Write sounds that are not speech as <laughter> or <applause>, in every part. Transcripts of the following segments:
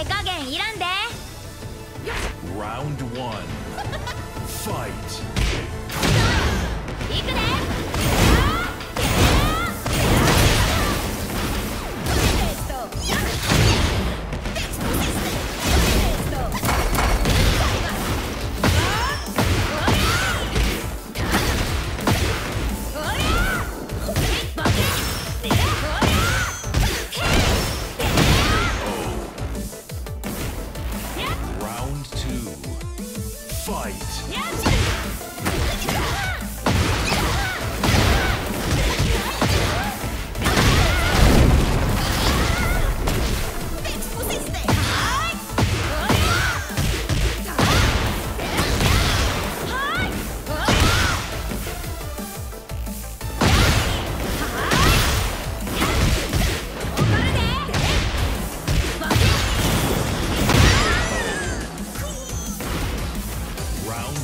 手加減いらんで Round one. <laughs> Fight. Fight.「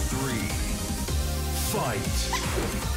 three. Fight.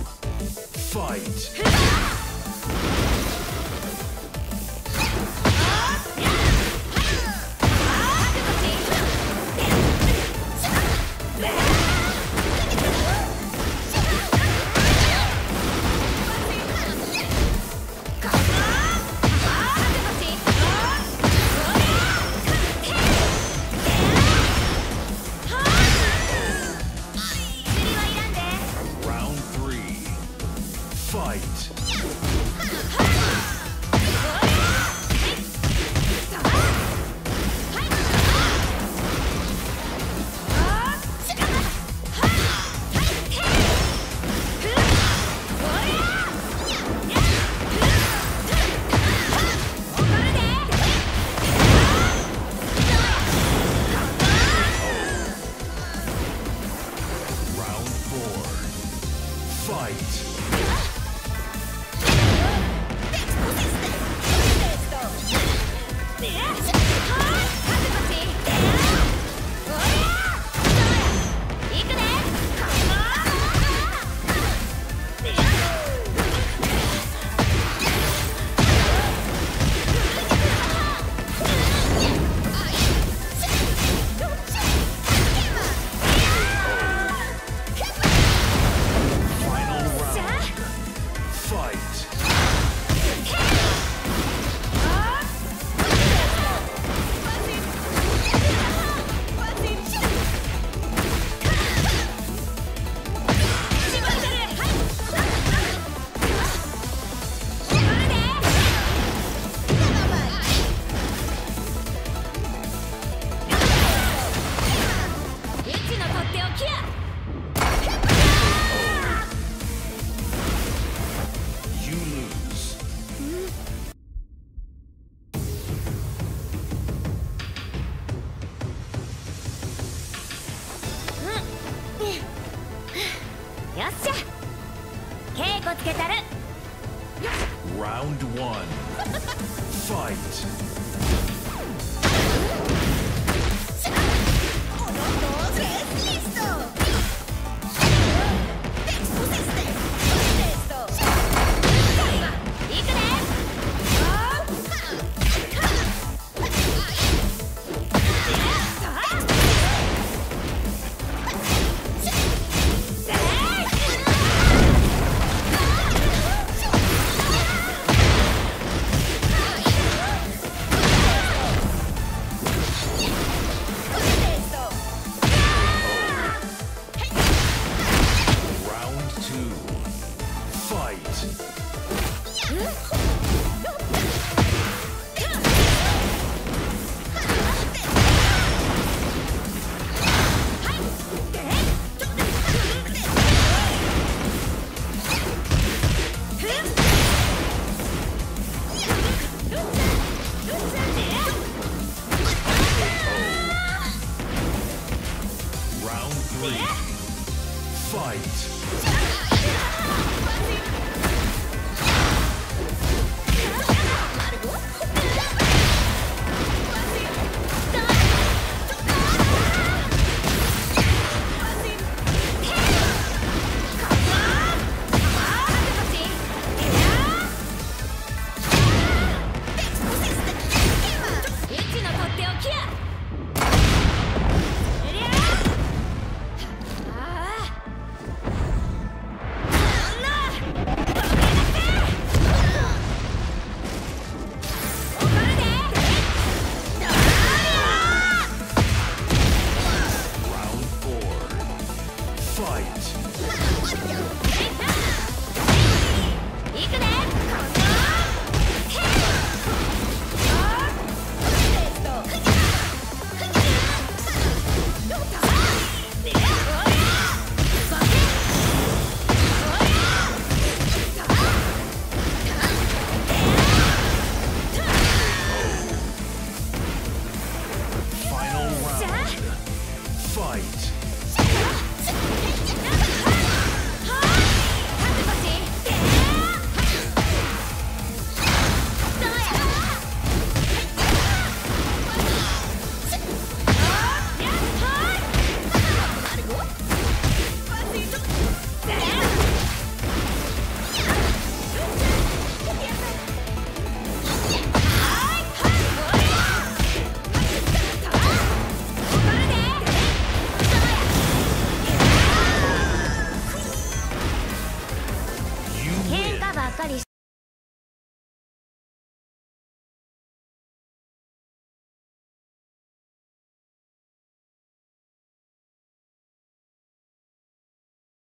Fight. <laughs> Fight. よっしゃ。稽古つけたる。Yeah! <laughs> acariciar.